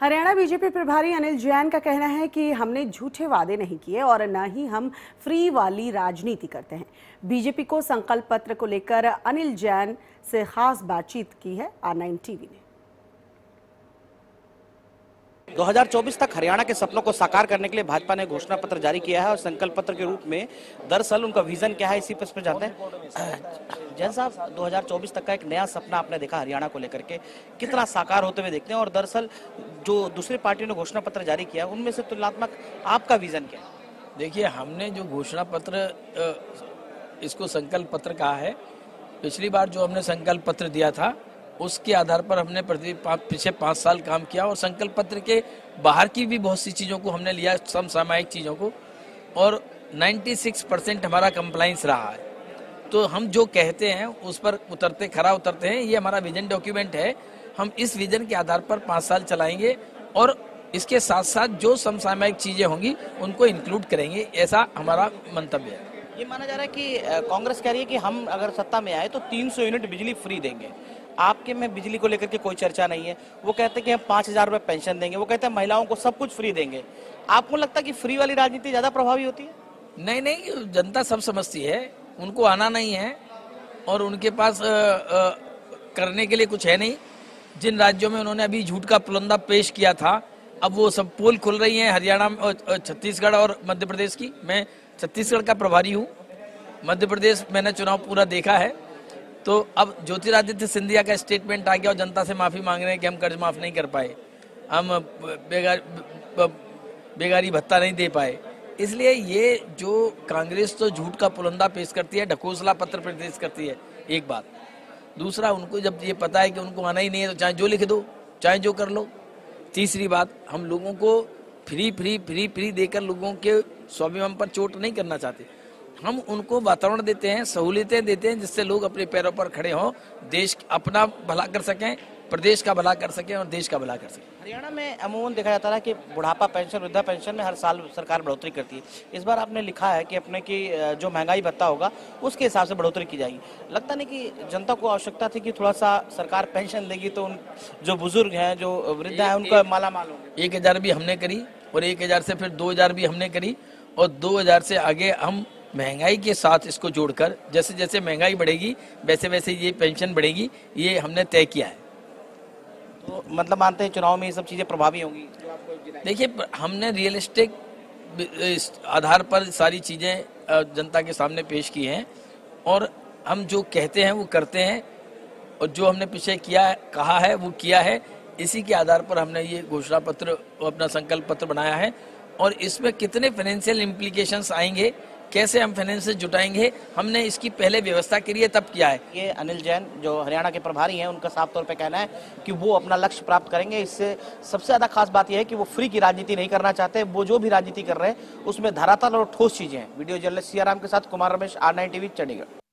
Haryana BJP प्रभारी अनिल जैन का कहना है कि हमने झूठे वादे नहीं किए और न ही हम फ्री वाली राजनीति करते हैं। बीजेपी को संकल्प पत्र को लेकर अनिल जैन से खास बातचीत की है आर नाइन टीवी ने। 2024 तक हरियाणा के सपनों को साकार करने के लिए भाजपा ने घोषणा पत्र जारी किया है और संकल्प पत्र के रूप में दरअसल उनका विजन क्या है, इसी पर जाते हैं। जैन साहब 2024 तक का एक नया सपना आपने देखा हरियाणा को लेकर के, कितना साकार होते हुए देखते हैं और दरअसल जो दूसरी पार्टियों ने घोषणा पत्र जारी किया उनमें से तुलनात्मक आपका विजन क्या है? देखिए, हमने जो घोषणा पत्र इसको संकल्प पत्र कहा है, पिछली बार जो हमने संकल्प पत्र दिया था उसके आधार पर हमने प्रति पिछले पाँच साल काम किया और संकल्प पत्र के बाहर की भी बहुत सी चीज़ों को हमने लिया, समसामयिक चीज़ों को। और 96 परसेंट हमारा कंप्लाइंस रहा है। तो हम जो कहते हैं, उस पर उतरते, खरा उतरते हैं, ये हमारा विजन डॉक्यूमेंट है। हम इस विजन के आधार पर पाँच साल चलाएँगे और इसके साथ साथ जो समसामयिक चीज़ें होंगी, उनको इंक्लूड करेंगे, ऐसा हमारा मंतव्य है। ये माना जा रहा है कि कांग्रेस कह रही है कि हम अगर सत्ता में आए तो 300 यूनिट बिजली फ्री देंगे। आपके में बिजली को लेकर के कोई चर्चा नहीं है। वो कहते हैं कि हम पाँच हज़ार रुपए पेंशन देंगे। वो कहते हैं महिलाओं को सब कुछ फ्री देंगे। आपको लगता है कि फ्री वाली राजनीति ज़्यादा प्रभावी होती है? नहीं नहीं जनता सब समझती है। उनको आना नहीं है और उनके पास आ, आ, करने के लिए कुछ है नहीं। जिन राज्यों में उन्होंने अभी झूठ का पुलंदा पेश किया था अब वो सब पोल खुल रही हैं। हरियाणा छत्तीसगढ़ और मध्य प्रदेश की। मैं छत्तीसगढ़ का प्रभारी हूँ। मध्य प्रदेश मैंने चुनाव पूरा देखा है। तो अब ज्योतिरादित्य सिंधिया का स्टेटमेंट आ गया और जनता से माफ़ी मांग रहे हैं कि हम कर्ज माफ़ नहीं कर पाए। हम बेगार बेगारी भत्ता नहीं दे पाए। इसलिए ये जो कांग्रेस तो झूठ का पुलंदा पेश करती है, ढकोसला पत्र पेश करती है, एक बात। दूसरा, उनको जब ये पता है कि उनको आना ही नहीं है तो चाहे जो लिख दो, चाहे जो कर लो। तीसरी बात, हम लोगों को फ्री फ्री फ्री फ्री देकर लोगों के स्वाभिमान पर चोट नहीं करना चाहते। हम उनको वातावरण देते हैं सहूलियतें देते हैं जिससे लोग अपने पैरों पर खड़े हों देश अपना भला कर सकें प्रदेश का भला कर सकें और देश का भला कर सकें। हरियाणा में अमूमन देखा जाता है कि बुढ़ापा पेंशन वृद्धा पेंशन में हर साल सरकार बढ़ोतरी करती है। इस बार आपने लिखा है कि अपने की जो महँगाई भत्ता होगा उसके हिसाब से बढ़ोतरी की जाएगी। लगता नहीं कि जनता को आवश्यकता थी कि थोड़ा सा सरकार पेंशन देगी तो उन जो बुज़ुर्ग हैं जो वृद्धा हैं उनका माला माल होगा। एक हज़ार भी हमने करी और एक हज़ार से फिर दो हज़ार भी हमने करी और दो हज़ार से आगे हम महँगाई के साथ इसको जोड़कर जैसे जैसे महँगाई बढ़ेगी वैसे वैसे ये पेंशन बढ़ेगी ये हमने तय किया है। तो मतलब मानते हैं चुनाव में ये सब चीज़ें प्रभावी होंगी? देखिए हमने रियलिस्टिक आधार पर सारी चीज़ें जनता के सामने पेश की हैं और हम जो कहते हैं वो करते हैं और जो हमने पीछे किया कहा है वो किया है। इसी के आधार पर हमने ये घोषणा पत्र अपना संकल्प पत्र बनाया है और इसमें कितने फाइनेंशियल इम्प्लीकेशंस आएँगे कैसे हम फाइनेंस जुटाएँगे? हमने इसकी पहले व्यवस्था के लिए तब किया है। ये अनिल जैन, जो हरियाणा के प्रभारी हैं, उनका साफ़ तौर पे कहना है कि वो अपना लक्ष्य प्राप्त करेंगे। इससे सबसे ज़्यादा खास बात यह है कि वो फ्री की राजनीति नहीं करना चाहते। वो जो भी राजनीति कर रहे हैं, उसमें धरातल और ठोस चीज़ें हैं। वीडियो जर्नलिस्ट सियाराम के साथ Kumar Ramesh R nine TV Chandigarh.